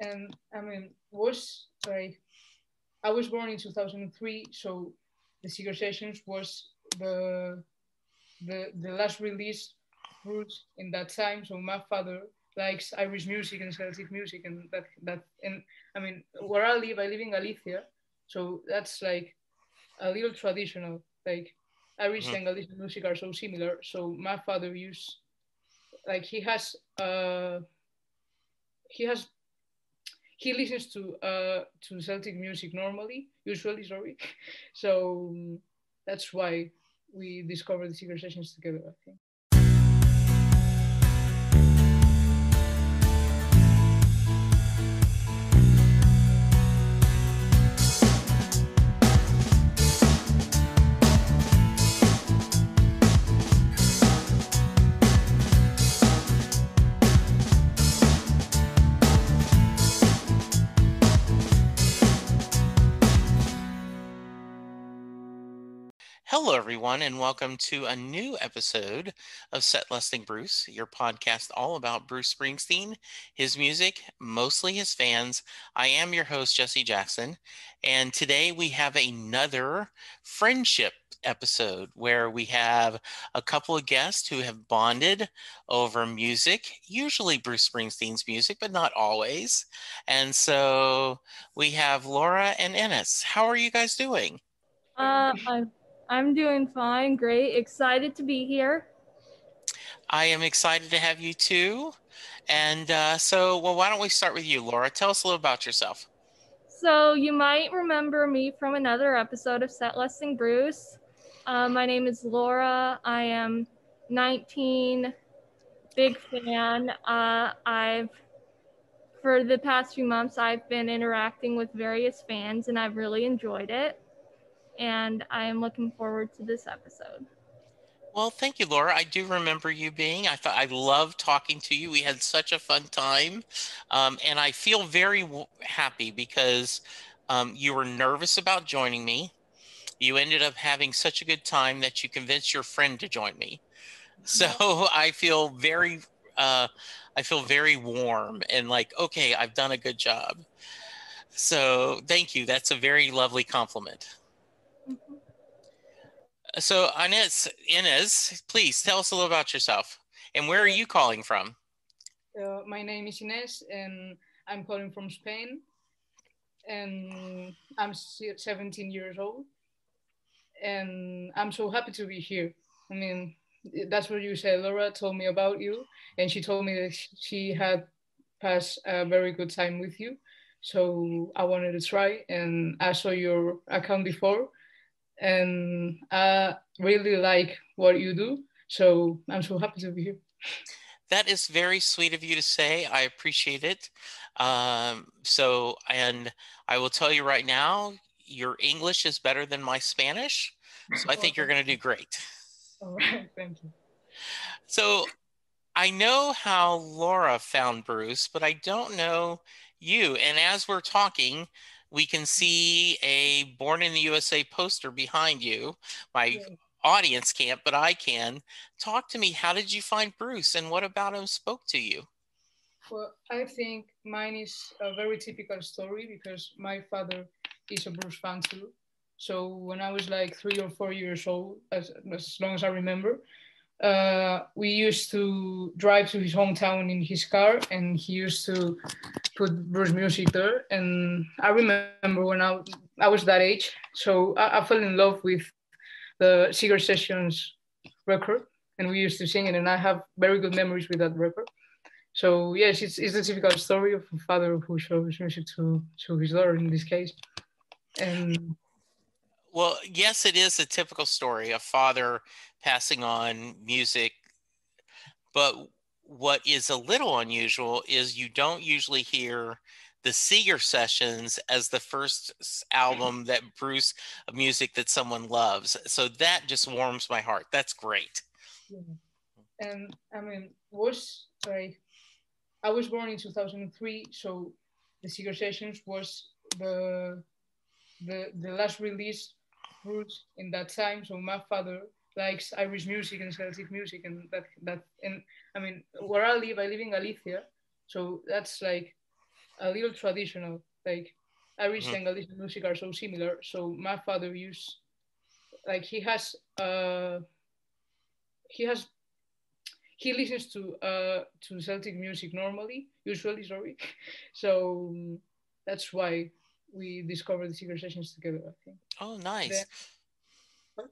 and I mean was like I was born in 2003, so the Seeger Sessions was the the the last release roots in that time. So my father likes Irish music and Celtic music, and that that and I mean where I live, I live in Galicia, so that's like a little traditional. Like Irish mm-hmm. and Galician music are so similar. So my father used like he has uh he has he listens to uh to Celtic music normally, usually, sorry. So that's why we discovered the Seeger Sessions together, I think. Hello, everyone, and welcome to a new episode of Set Listing Bruce, your podcast all about Bruce Springsteen, his music, mostly his fans. I am your host, Jesse Jackson, and today we have another friendship episode where we have a couple of guests who have bonded over music, usually Bruce Springsteen's music, but not always. And so we have Laura and Ines. How are you guys doing? Uh, I'm I'm doing fine. Great. Excited to be here. I am excited to have you too. And uh, so, well, why don't we start with you, Laura? Tell us a little about yourself. So, you might remember me from another episode of Set Listing Bruce. Uh, my name is Laura. I am 19, big fan. Uh, I've, for the past few months, I've been interacting with various fans and I've really enjoyed it and I am looking forward to this episode. Well, thank you, Laura. I do remember you being. I thought I loved talking to you. We had such a fun time, um, and I feel very w- happy because um, you were nervous about joining me. You ended up having such a good time that you convinced your friend to join me. So I feel very, uh, I feel very warm and like, okay, I've done a good job. So thank you. That's a very lovely compliment. So Ines, Ines, please tell us a little about yourself and where are you calling from? Uh, my name is Ines and I'm calling from Spain and I'm 17 years old and I'm so happy to be here. I mean, that's what you said. Laura told me about you and she told me that she had passed a very good time with you. So I wanted to try and I saw your account before and I really like what you do. So I'm so happy to be here. That is very sweet of you to say. I appreciate it. Um, so, and I will tell you right now, your English is better than my Spanish. So I think you're going to do great. All right. Thank you. So I know how Laura found Bruce, but I don't know you. And as we're talking, we can see a Born in the USA poster behind you. My yeah. audience can't, but I can. Talk to me. How did you find Bruce and what about him spoke to you? Well, I think mine is a very typical story because my father is a Bruce fan too. So when I was like three or four years old, as, as long as I remember, uh, we used to drive to his hometown in his car and he used to put Bruce music there. And I remember when I, I was that age, so I, I fell in love with the Seeger Sessions record and we used to sing it and I have very good memories with that record. So yes, it's, it's a typical story of a father who shows music to, to his daughter in this case. And well, yes, it is a typical story, a father passing on music. But what is a little unusual is you don't usually hear the Seeger sessions as the first mm-hmm. album that Bruce of music that someone loves. So that just warms my heart. That's great. Yeah. And I mean, was sorry, I was born in 2003, so the Seeger sessions was the the the last release roots in that time. So my father likes Irish music and Celtic music, and that that and I mean where I live, I live in Galicia, so that's like a little traditional. Like Irish Mhm. and Galician music are so similar. So my father used like he has uh he has he listens to uh to Celtic music normally, usually, sorry. So um, that's why we discovered the Seeger sessions together, I think. Oh, nice. Yeah.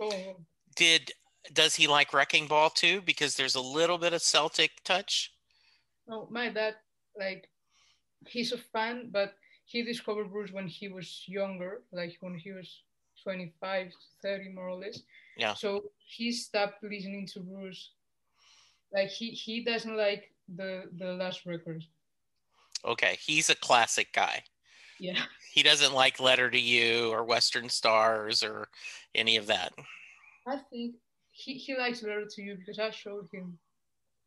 Oh, Did does he like Wrecking Ball too? Because there's a little bit of Celtic touch. no, my dad, like, he's a fan, but he discovered Bruce when he was younger, like when he was 25, 30, more or less. Yeah. So he stopped listening to Bruce. Like he he doesn't like the the last records. Okay, he's a classic guy. Yeah. He doesn't like Letter to You or Western Stars or any of that. I think he, he likes Letter to You because I showed him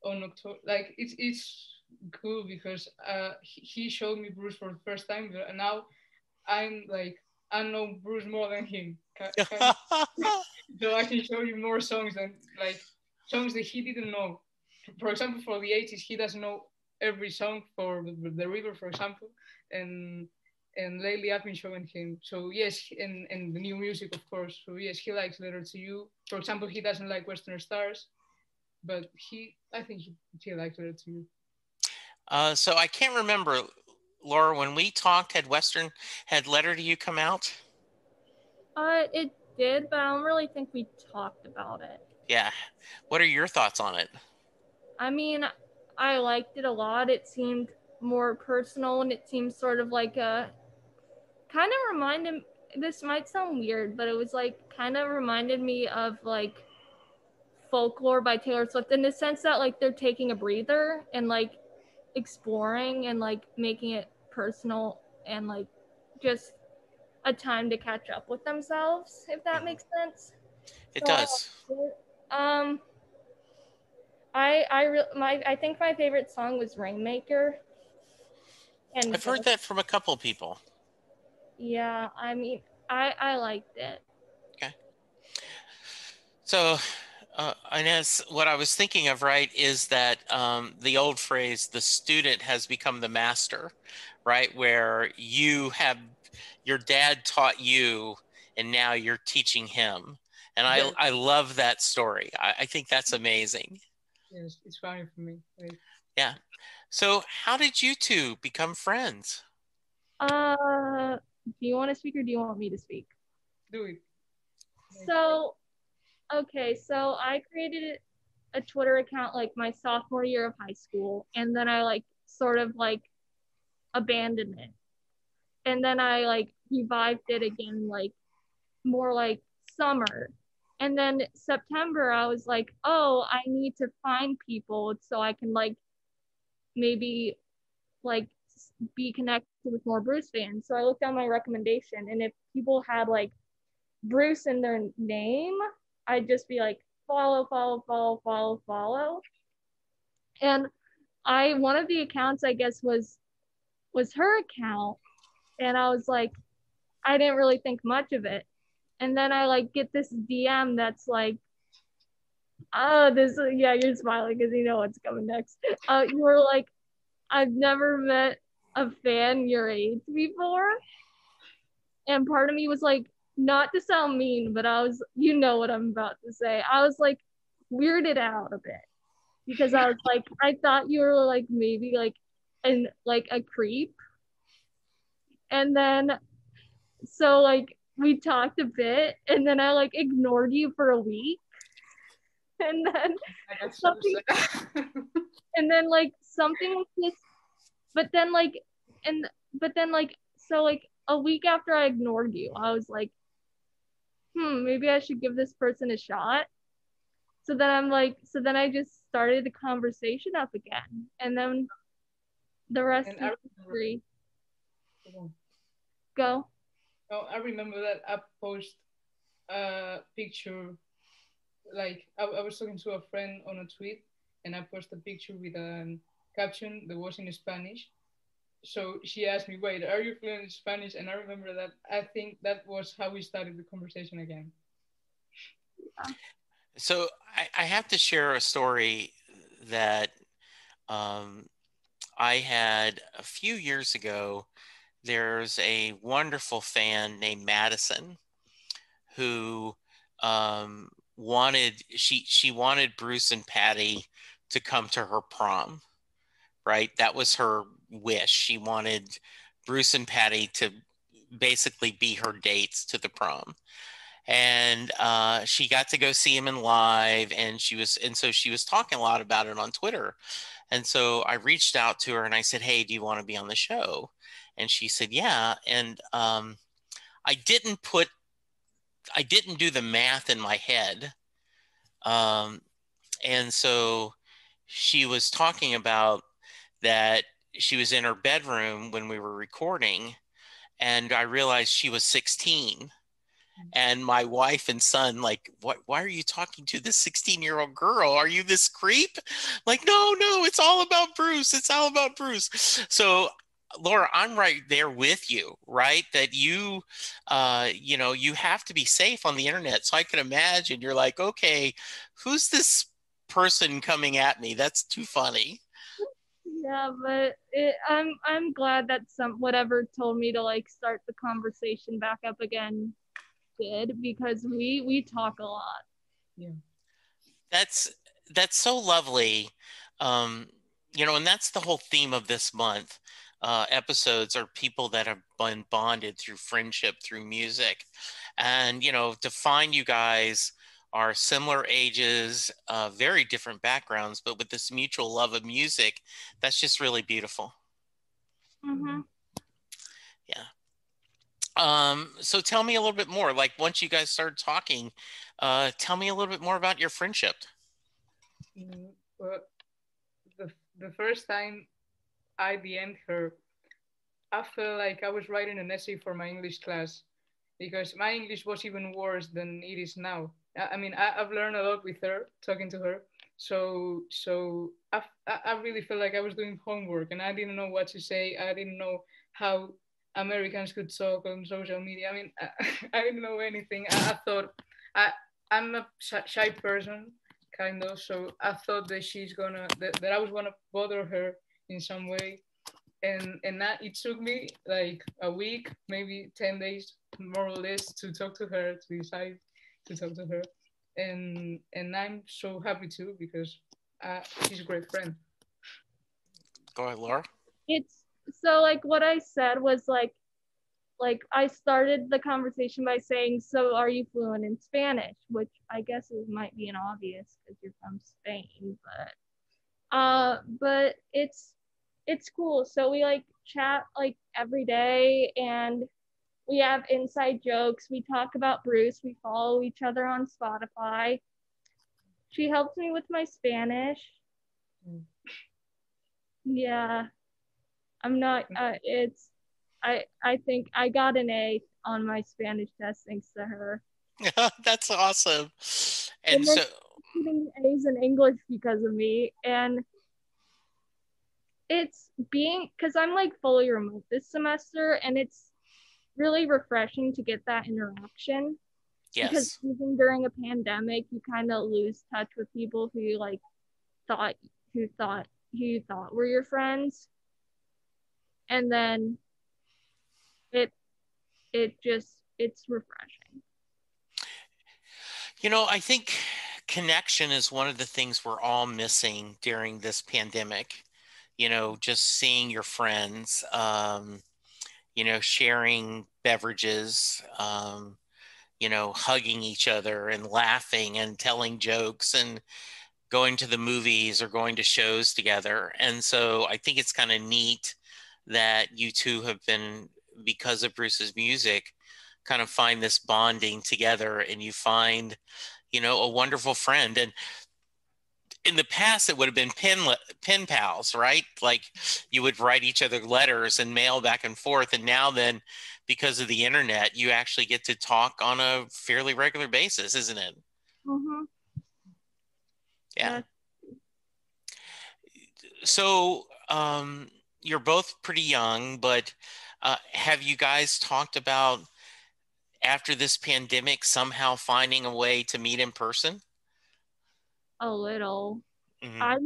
on October. Like it's it's cool because uh he, showed me Bruce for the first time, and now I'm like I know Bruce more than him, Ki- kind of. so I can show you more songs than like songs that he didn't know. For example, for the 80s, he doesn't know every song for the, the River, for example, and and lately I've been showing him. So yes, and and the new music, of course. So yes, he likes Letter to You. For example, he doesn't like Western Stars, but he, I think he, he likes Letter to You. uh, so I can't remember, Laura, when we talked, had Western had Letter to You come out? Uh, it did, but I don't really think we talked about it. Yeah. What are your thoughts on it? I mean, I liked it a lot. It seemed more personal and it seemed sort of like a kind of reminded this might sound weird, but it was like kind of reminded me of like folklore by Taylor Swift in the sense that like they're taking a breather and like exploring and like making it personal and like just a time to catch up with themselves, if that makes sense. It So, does. Um, I I re- my I think my favorite song was Rainmaker. And I've heard that from a couple of people. Yeah, I mean, I I liked it. Okay so, uh, Ines, what I was thinking of, right, is that um, the old phrase, the student has become the master, right? Where you have, your dad taught you, and now you're teaching him. And I, I love that story. I, I think that's amazing. Yes, it's funny for me. Like, So, how did you two become friends? Uh, do you want to speak or do you want me to speak? do it. So, okay, so I created a Twitter account like my sophomore year of high school, and then I like sort of like abandoned it. And then I like revived it again, like more like summer. And then September, I was like, oh, I need to find people so I can like maybe like be connected with more Bruce fans. So I looked down my recommendation, and if people had like Bruce in their name, I'd just be like follow, follow, follow, follow, follow. And I one of the accounts I guess was was her account, and I was like, I didn't really think much of it. And then I like get this DM that's like, oh, this yeah, you're smiling because you know what's coming next. Uh, you were like, I've never met a fan your age before. And part of me was like, not to sound mean, but I was, you know what I'm about to say. I was like weirded out a bit because I was like, I thought you were like maybe like an like a creep. And then so like we talked a bit and then I like ignored you for a week. And then I got so Something- and then like something was just but then like and but then like so like a week after I ignored you, I was like, hmm, maybe I should give this person a shot. So then I'm like, so then I just started the conversation up again. And then the rest and is remember. Go. no, I remember that I post a picture, like I, I was talking to a friend on a tweet, and I posted a picture with a caption that was in Spanish. So she asked me, "Wait, are you fluent in Spanish?" And I remember that. I think that was how we started the conversation again. So I, I have to share a story that um, I had a few years ago, there's a wonderful fan named Madison who um, wanted she she wanted Bruce and Patti to come to her prom, right? That was her wish. She wanted Bruce and Patti to basically be her dates to the prom. And uh, she got to go see him in live, and she was, and so she was talking a lot about it on Twitter. And so I reached out to her and I said, "Hey, do you want to be on the show?" And she said, "Yeah." And um, I didn't put, I didn't do the math in my head, um, and so she was talking about that she was in her bedroom when we were recording and i realized she was 16 mm. and my wife and son like what why are you talking to this 16 year old girl are you this creep like no no it's all about bruce it's all about bruce so laura i'm right there with you right that you uh you know you have to be safe on the internet so i can imagine you're like okay who's this person coming at me. That's too funny. Yeah, but it, I'm I'm glad that some whatever told me to like start the conversation back up again did because we we talk a lot. Yeah. That's that's so lovely. Um, you know, and that's the whole theme of this month. Uh, episodes are people that have been bonded through friendship, through music. And, you know, to find you guys are similar ages, uh, very different backgrounds, but with this mutual love of music, that's just really beautiful. Mm-hmm. Yeah. Um, so tell me a little bit more. Like once you guys started talking, uh, tell me a little bit more about your friendship. Mm, well, the, the first time I DM'd her, I felt like I was writing an essay for my English class because my English was even worse than it is now. I mean, I, have learned a lot with her, talking to her. So, so I, I really felt like I was doing homework, and I didn't know what to say. I didn't know how Americans could talk on social media. I mean, I, I didn't know anything. I, I thought I, I'm a shy person, kind of. So I thought that she's gonna that, that I was gonna bother her in some way, and and that it took me like a week, maybe ten days, more or less, to talk to her to decide to talk to her, and and I'm so happy too because uh, she's a great friend. Go ahead, Laura. It's so like what I said was like like I started the conversation by saying, "So are you fluent in Spanish?" Which I guess it might be an obvious because you're from Spain, but uh, but it's it's cool. So we like chat like every day, and we have inside jokes. We talk about Bruce. We follow each other on Spotify. She helps me with my Spanish. Mm. Yeah. I'm not uh, it's I I think I got an A on my Spanish test thanks to her. That's awesome. And, and so getting A's in English because of me and it's being because I'm like fully remote this semester and it's really refreshing to get that interaction. Yes. Because even during a pandemic, you kind of lose touch with people who you like thought who thought who you thought were your friends, and then it it just it's refreshing. You know, I think connection is one of the things we're all missing during this pandemic. You know, just seeing your friends. Um, you know, sharing beverages, um, you know, hugging each other and laughing and telling jokes and going to the movies or going to shows together. And so I think it's kind of neat that you two have been, because of Bruce's music, kind of find this bonding together and you find, you know, a wonderful friend. And in the past it would have been pen pen pals right like you would write each other letters and mail back and forth and now then because of the internet you actually get to talk on a fairly regular basis isn't it mm-hmm. yeah. yeah so um, you're both pretty young but uh, have you guys talked about after this pandemic somehow finding a way to meet in person a little. Mm-hmm. I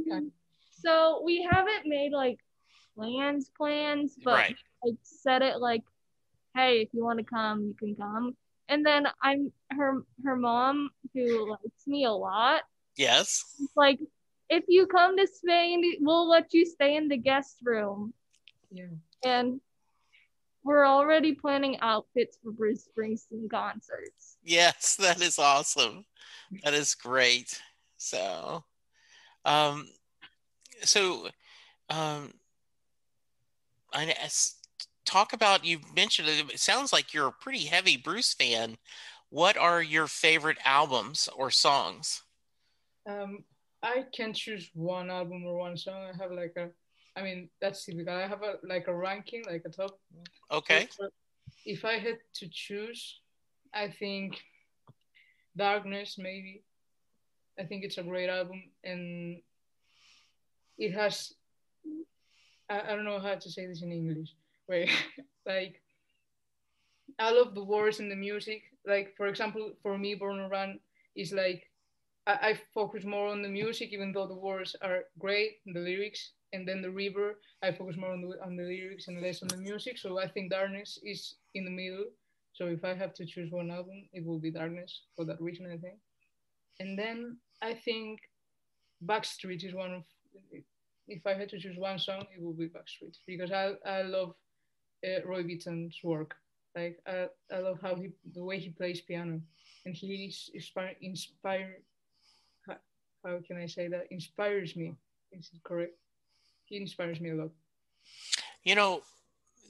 so we haven't made like plans, plans, but Right. like said it like, hey, if you want to come, you can come. And then I'm her her mom who likes me a lot. Yes. Like, if you come to Spain, we'll let you stay in the guest room. Yeah. And we're already planning outfits for Bruce Springsteen concerts. Yes, that is awesome. That is great. So, um, so, um, I talk about you mentioned it. It sounds like you're a pretty heavy Bruce fan. What are your favorite albums or songs? Um, I can choose one album or one song. I have like a, I mean that's typical. I have a like a ranking, like a top. Okay. But If I had to choose, I think Darkness maybe. I think it's a great album and it has. I, I don't know how to say this in English. Wait, like I love the words and the music. Like for example, for me, Born and Run is like I, I focus more on the music, even though the words are great, the lyrics, and then the river, I focus more on the on the lyrics and less on the music. So I think Darkness is in the middle. So if I have to choose one album, it will be Darkness for that reason, I think. And then I think Backstreet is one of. If I had to choose one song, it would be Backstreet because I I love uh, Roy Bittan's work. Like I, I love how he the way he plays piano, and he inspire inspire. How, how can I say that? Inspires me. Is it correct? He inspires me a lot. You know,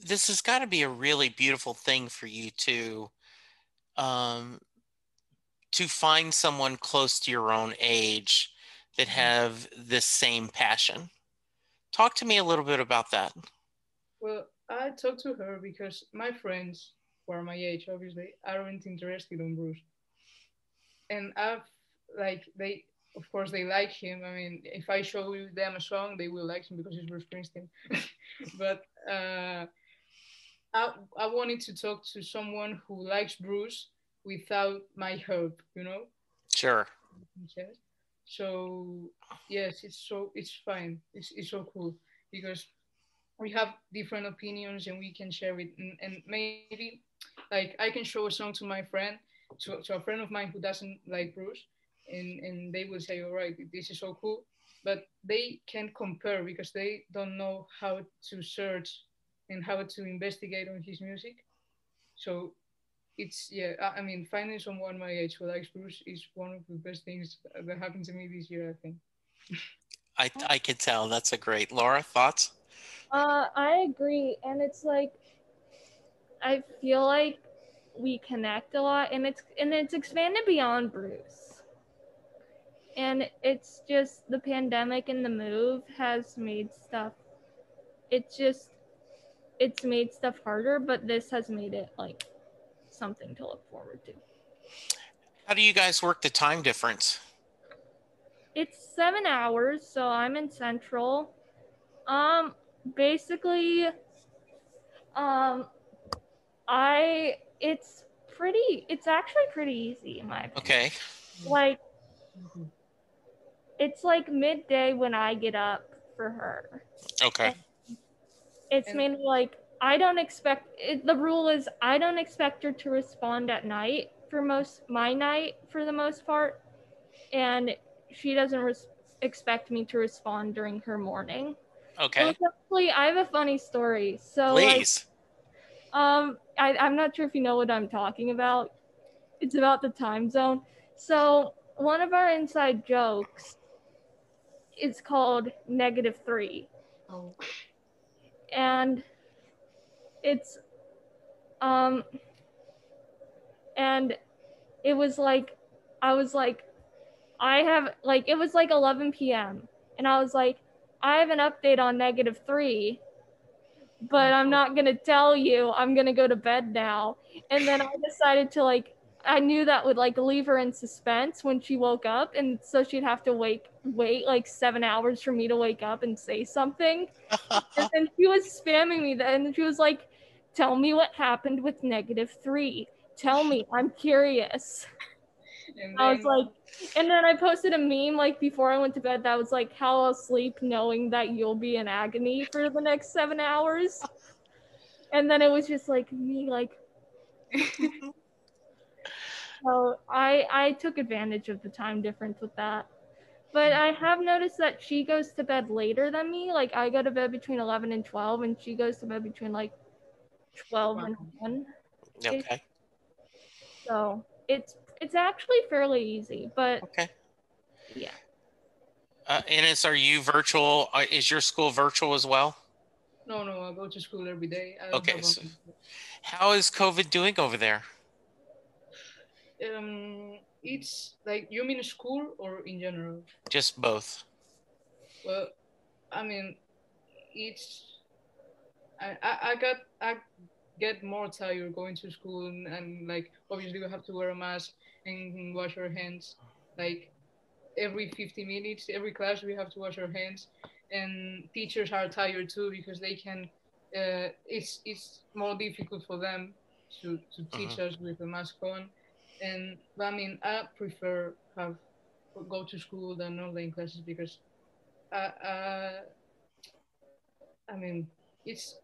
this has got to be a really beautiful thing for you to, um, to find someone close to your own age that have this same passion. Talk to me a little bit about that. Well, I talked to her because my friends, who are my age, obviously, aren't interested in Bruce. And I've, like, they, of course, they like him. I mean, if I show them a song, they will like him because he's Bruce Springsteen. but uh, I, I wanted to talk to someone who likes Bruce without my help, you know? Sure. Yes. So yes, it's so it's fine. It's it's so cool because we have different opinions and we can share it and, and maybe like I can show a song to my friend to, to a friend of mine who doesn't like Bruce and and they will say all right this is so cool but they can't compare because they don't know how to search and how to investigate on his music so it's yeah I, I mean finding someone my age who likes Bruce is one of the best things that happened to me this year I think I, I can tell. That's a great. Laura, thoughts? Uh, I agree, and it's like I feel like we connect a lot, and it's and it's expanded beyond Bruce. And it's just the pandemic and the move has made stuff. It's just it's made stuff harder, but this has made it like something to look forward to. How do you guys work the time difference? It's seven hours, so I'm in Central. Um, basically, um, I it's pretty. It's actually pretty easy in my opinion. Okay. Like, it's like midday when I get up for her. Okay. It's And- mainly like I don't expect. It, the rule is I don't expect her to respond at night for most my night for the most part, and she doesn't res- expect me to respond during her morning. Okay. Well, actually, I have a funny story. So, like, Please. um, I, I'm not sure if you know what I'm talking about. It's about the time zone. So, one of our inside jokes is called negative three. oh And it's, um, and it was like, I was like, I have, like, it was like 11 p.m. And I was like, I have an update on negative three, but I'm not going to tell you. I'm going to go to bed now. And then I decided to, like, I knew that would like leave her in suspense when she woke up, and so she'd have to wake wait like seven hours for me to wake up and say something. and then she was spamming me, and she was like, "Tell me what happened with negative three. Tell me, I'm curious." I was like, and then I posted a meme like before I went to bed that was like, how I'll sleep knowing that you'll be in agony for the next seven hours. And then it was just like me, like, so I I took advantage of the time difference with that. But I have noticed that she goes to bed later than me. Like I go to bed between 11 and 12, and she goes to bed between like 12 and 1. Okay. So it's it's actually fairly easy, but Okay. yeah. Uh, Ines, are you virtual? Uh, is your school virtual as well? no, no, I go to school every day. I Okay, so- How is COVID doing over there? um, it's like you mean school or in general? Just both. Well, I mean, it's I, I, I got I get more tired going to school and, and like obviously we have to wear a mask and wash our hands like every 50 minutes every class we have to wash our hands. And teachers are tired too because they can uh, it's it's more difficult for them to, to teach us with a mask on. And I mean I prefer have go to school than online classes because uh, uh, I mean, it's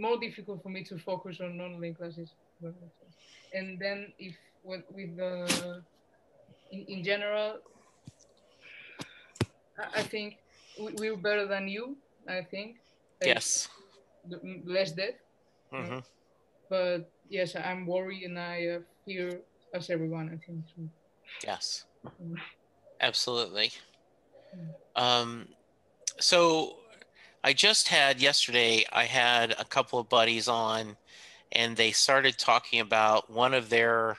more difficult for me to focus on online classes. And then if with, with the in, in general, I, I think we, we're better than you. I think. Yes. Less death, hmm but yes, I'm worried and I uh, fear as everyone. I think. too. Yes. Mm. Absolutely. Um, so I just had yesterday, I had a couple of buddies on and they started talking about one of their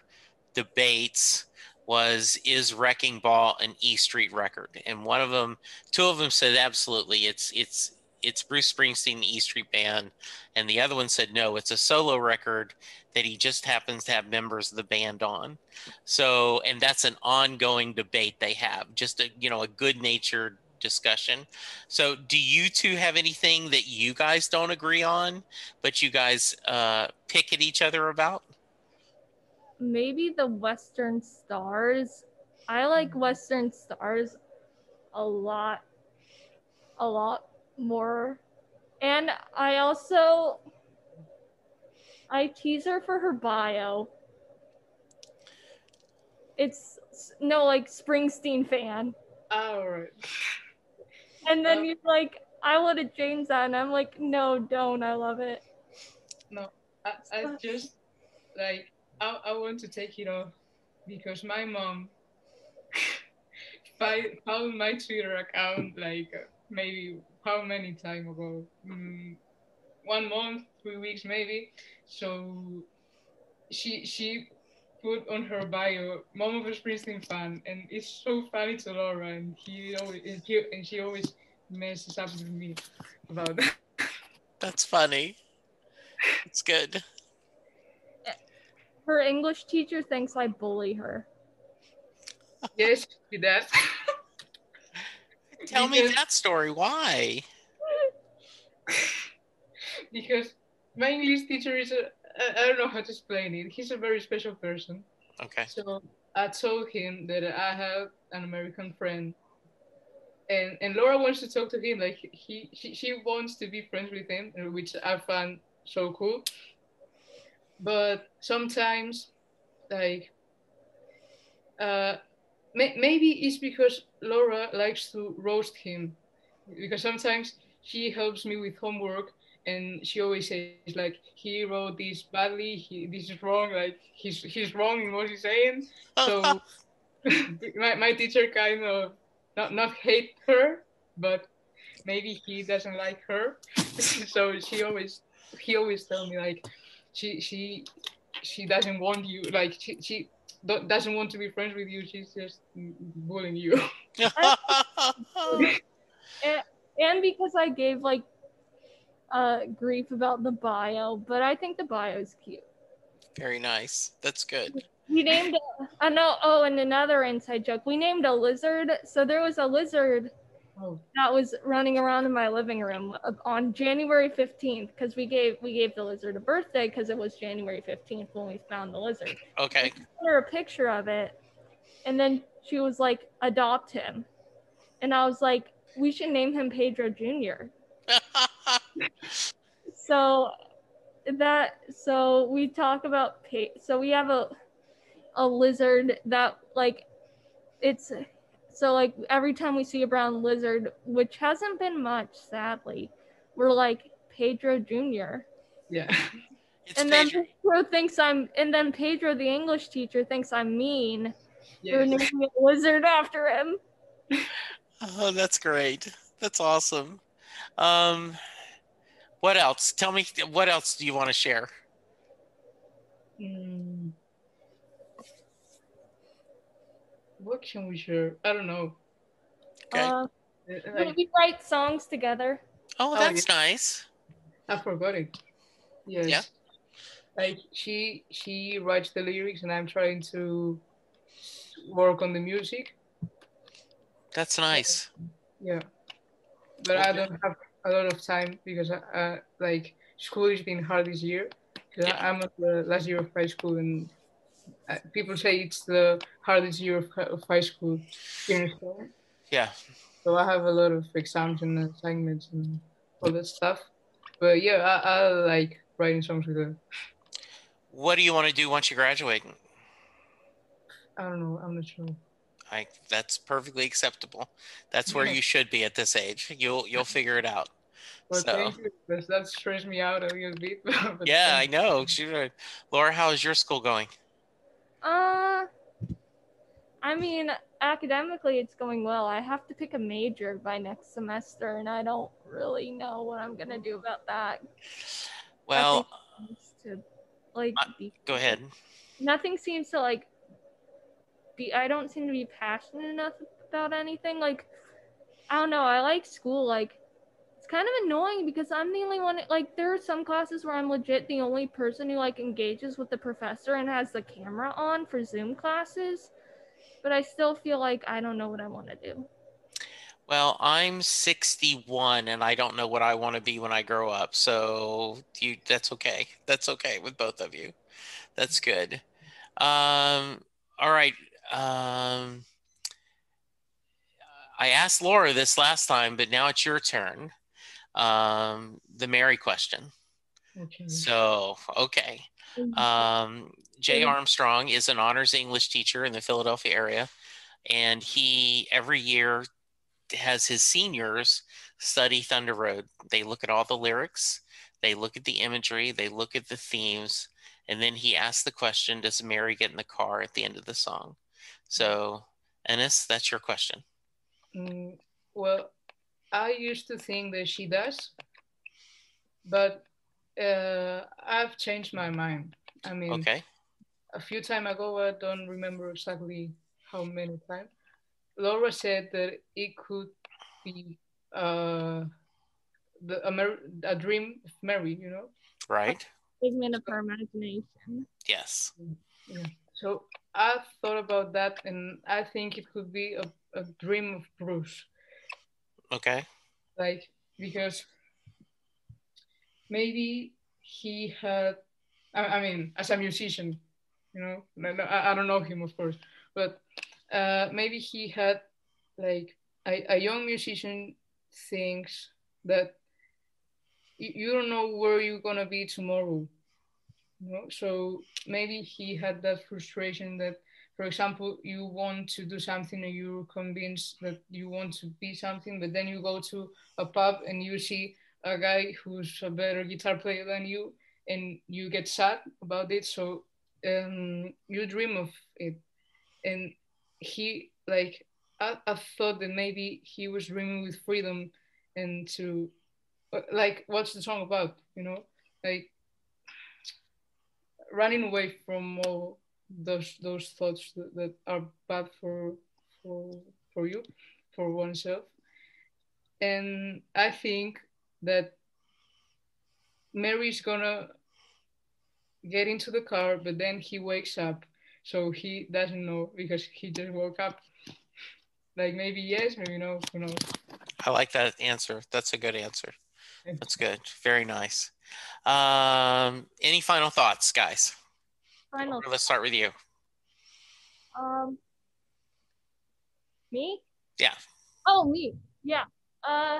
debates was is wrecking ball an e street record? And one of them two of them said absolutely it's it's it's bruce springsteen the e street band. And the other one said no it's a solo record that he just happens to have members of the band on. So and that's an ongoing debate they have just a you know a good natured discussion so do you two have anything that you guys don't agree on but you guys uh pick at each other about maybe the Western Stars. I like Western Stars a lot, a lot more. And I also, I tease her for her bio. It's no like Springsteen fan. All right. And then you're like, I wanted James on. I'm like, no, don't. I love it. No, I, I just like I, I want to take it off because my mom found my Twitter account like maybe how many time ago? Mm, one month, three weeks maybe. So she she put on her bio, "Mom of a Springsteen fan," and it's so funny to Laura, and he always and, he, and she always messes up with me about that. that's funny it's good Her English teacher thinks I bully her. yes, she does. tell me that story why because my English teacher is a I, I don't know how to explain it. He's a very special person. okay So I told him that I have an American friend, and and Laura wants to talk to him. Like he she, she wants to be friends with him, which I find so cool. But sometimes, like, uh, may, maybe it's because Laura likes to roast him, because sometimes she helps me with homework and she always says like he wrote this badly he this is wrong like he's he's wrong in what he's saying. So my, my teacher kind of not not hate her but maybe he doesn't like her. So she always he always tell me like she she she doesn't want you like she, she do- doesn't want to be friends with you she's just bullying you. And because I gave like uh grief about the bio, but I think the bio is cute. very nice that's good We named I know oh and another inside joke. We named a lizard. So there was a lizard oh that was running around in my living room on January 15th because we gave we gave the lizard a birthday because it was January 15th when we found the lizard. okay There a picture of it and then she was like, adopt him. And I was like, we should name him Pedro Jr. so that so we talk about pa- so we have a a lizard that like it's so like every time we see a brown lizard, which hasn't been much sadly, we're like Pedro Jr. Yeah. It's and Pedro. then Pedro thinks I'm and then Pedro the English teacher thinks I'm mean for Yes. naming a lizard after him. Oh, that's great. That's awesome. Um, what else? Tell me what else do you want to share? Mm. What can we share? I don't know. Okay. Uh, Uh, we- Like, we write songs together. oh, that's oh, that's nice. I forgot it. Yes. Yeah. Like she she writes the lyrics and I'm trying to work on the music. That's nice. Yeah. But I don't have a lot of time because I, uh, like school has been hard this year. Yeah. I, I'm at the last year of high school and uh, people say it's the hardest year of, of high school here in Spain. Yeah. So I have a lot of exams and assignments and all that stuff. But yeah, I, I like writing songs with her. What do you want to do once you graduate? I don't know. I'm not sure. I that's perfectly acceptable. That's where you should be at this age. You'll you'll figure it out. But So- thank you. That stressed me out a little bit. Yeah, I know. Laura, how is your school going? Uh, I mean, academically, it's going well. I have to pick a major by next semester, and I don't really know what I'm gonna do about that. Well, To like, Uh, go ahead. nothing seems to like be. I don't seem to be passionate enough about anything. Like, I don't know. I like school. Like, it's kind of annoying because I'm the only one. Like, there are some classes where I'm legit the only person who like engages with the professor and has the camera on for Zoom classes. But I still feel like I don't know what I want to do. Well, I'm 61 and I don't know what I want to be when I grow up. So you that's okay. That's okay with both of you. That's good. Um all right. Um I asked Laura this last time, but now it's your turn. Um the Mary question. Okay. So, okay. Um, Jay Mhm. Armstrong is an honors English teacher in the Philadelphia area, and he every year has his seniors study Thunder Road. They look at all the lyrics, they look at the imagery, they look at the themes, and then he asks the question Does Mary get in the car at the end of the song? So, Ines, that's your question. Mm, well, I used to think that she does, but uh, I've changed my mind. I mean, Okay. a few time ago, I don't remember exactly how many times. Laura said that it could be uh, the a, Mar- a dream of Mary, you know. Right? Figment of her imagination. Yes. So I thought about that, and I think it could be a, a dream of Bruce. Okay. like because maybe he had I, I mean as a musician you know no, no, I, I don't know him of course but uh, maybe he had like a, a young musician thinks that you, you don't know where you're gonna be tomorrow you know? So maybe he had that frustration that for example you want to do something and you're convinced that you want to be something but then you go to a pub and you see a guy who's a better guitar player than you and you get sad about it. So um, you dream of it. And he like I, I thought that maybe he was dreaming with freedom and to uh, like what's the song about you know? Like running away from all those those thoughts that, are bad for for for you for oneself and i think that Mary is gonna get into the car but then he wakes up so he doesn't know because he just woke up like maybe yes maybe no who knows I like that answer. That's a good answer. That's good. Very nice. Um, any final thoughts, guys? Final. Let's start with you. Um, Me? Yeah. Oh, me. Yeah. Uh,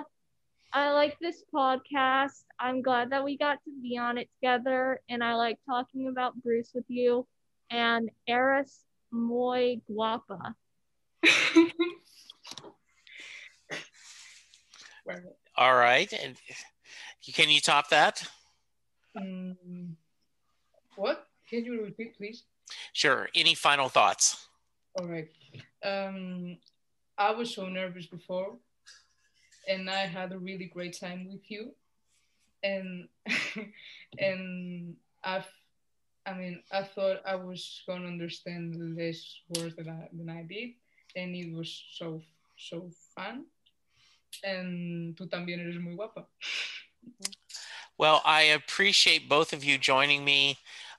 I like this podcast. I'm glad that we got to be on it together, and I like talking about Bruce with you. And Eris muy guapa. All right. And can you top that? Mm, what? Can you repeat, please? Sure. Any final thoughts? All right. Um, I was so nervous before, and I had a really great time with you, and and I've, I mean, I thought I was gonna understand less words than I than I did, and it was so so fun. And tú también eres muy guapa. Well, I appreciate both of you joining me.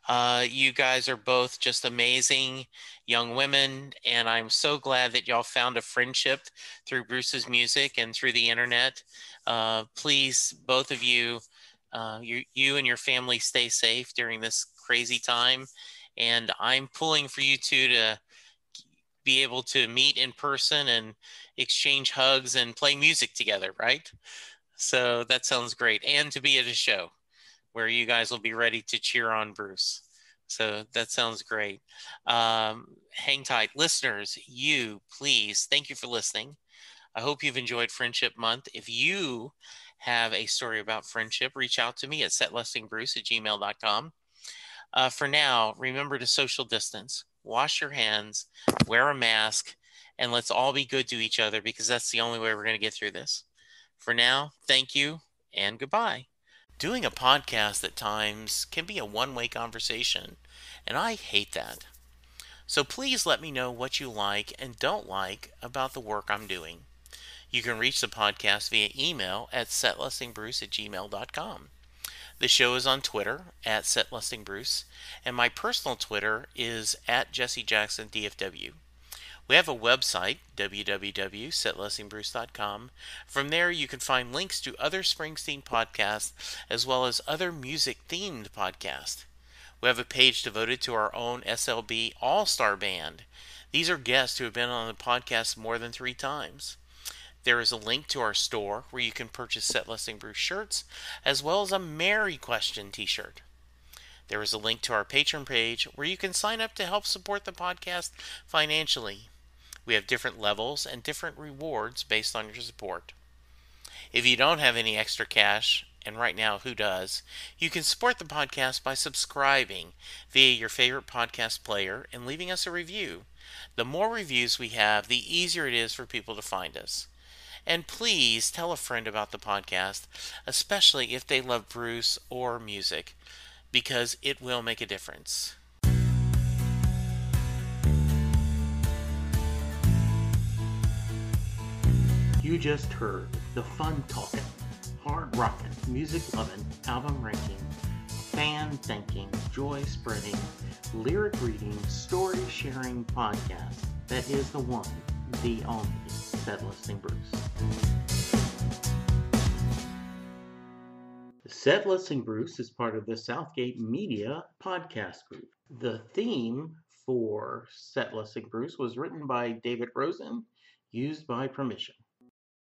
Uh, you guys are both just amazing young women, and I'm so glad that y'all found a friendship through Bruce's music and through the internet. Uh, please, both of you, uh, you, you and your family stay safe during this crazy time. And I'm pulling for you two to be able to meet in person and exchange hugs and play music together, right? So that sounds great. And to be at a show where you guys will be ready to cheer on Bruce. So that sounds great. Um, hang tight. Listeners, you please, thank you for listening. I hope you've enjoyed Friendship Month. If you have a story about friendship, reach out to me at setlistingbruce at gmail.com. Uh, for now, remember to social distance, wash your hands, wear a mask, and let's all be good to each other because that's the only way we're going to get through this. For now, thank you and goodbye. Doing a podcast at times can be a one way conversation, and I hate that. So please let me know what you like and don't like about the work I'm doing. You can reach the podcast via email at setlistingbruce at gmail.com. The show is on Twitter at setlistingbruce, and my personal Twitter is at jessejacksondfw. DFW. We have a website, www.setlistingbruce.com. From there, you can find links to other Springsteen podcasts as well as other music themed podcasts. We have a page devoted to our own SLB All Star Band. These are guests who have been on the podcast more than three times. There is a link to our store where you can purchase Set Listing Bruce shirts as well as a Mary Question t shirt. There is a link to our Patreon page where you can sign up to help support the podcast financially. We have different levels and different rewards based on your support. If you don't have any extra cash, and right now, who does? You can support the podcast by subscribing via your favorite podcast player and leaving us a review. The more reviews we have, the easier it is for people to find us. And please tell a friend about the podcast, especially if they love Bruce or music, because it will make a difference. You just heard the fun talking, hard rocking, music loving, album ranking, fan thinking, joy spreading, lyric reading, story sharing podcast that is the one, the only Set Listing Bruce. Set Listing Bruce is part of the Southgate Media podcast group. The theme for Set Listing Bruce was written by David Rosen, used by permission.